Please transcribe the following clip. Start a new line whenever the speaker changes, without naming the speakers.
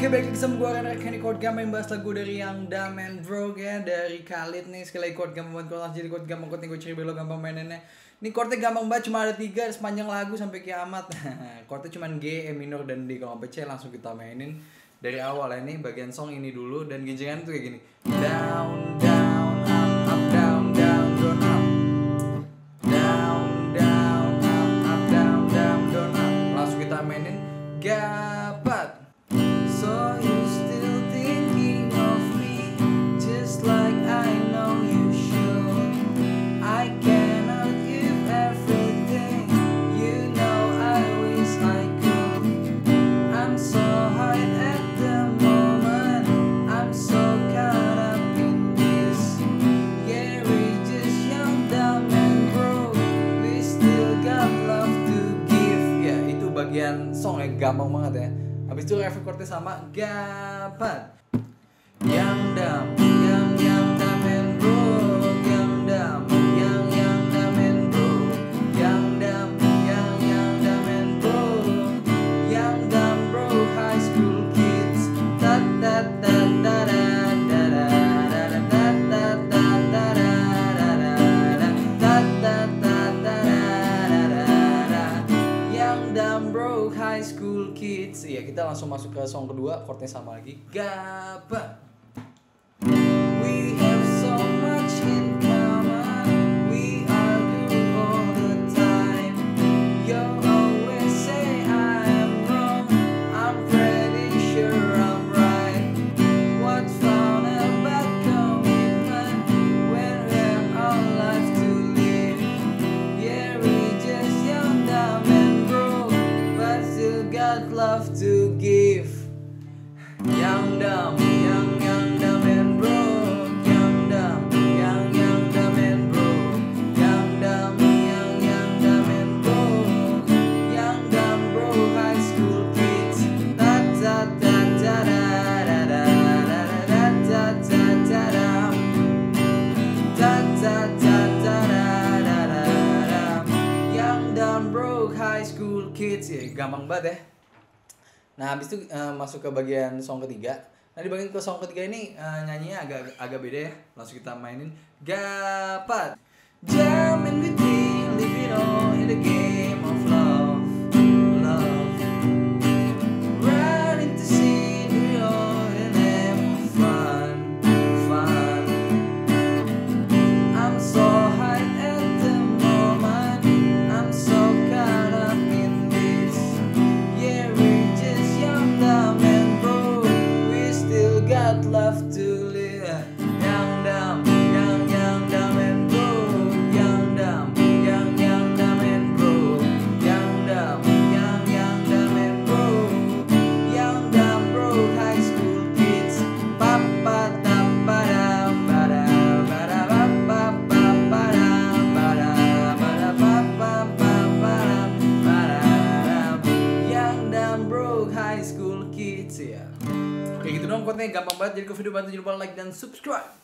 Oke baik lagi sama gue Rener Kenny Chord Gama yang bahas lagu dari yang Dumb and Broke ya Dari Khalid nih. Sekali chord gampang banget kalau jadi gampang chord nih gue cari belo gampang maininnya. Ini chordnya gampang banget cuma ada tiga sepanjang lagu sampai kiamat. Chordnya cuma G, E minor dan D. Kalau sampai C langsung kita mainin Dari awal ya. Ini bagian song ini dulu dan ginjangan tuh kayak gini. Down, down, up, up, down, down, down, up. Down, down, up, up, down, down, down, up. Langsung kita mainin. Gapat kosong gampang banget ya. Habis itu rev chordnya sama gampang yang dam Yang dam bro high school kids. Iya kita langsung masuk ke song kedua chordnya sama lagi. Gaba Young, dumb, broke high school kids. Ya, gampang banget ya. Nah, habis itu eh, masuk ke bagian song ketiga. Nah, di bagian ke song ketiga ini eh, nyanyinya agak agak beda ya. Langsung kita mainin gapat. With me, live it all in the game of love. Got love to high school kids ya. Oke gitu dong kontennya gampang banget jadi ke video bantu jangan lupa like dan subscribe.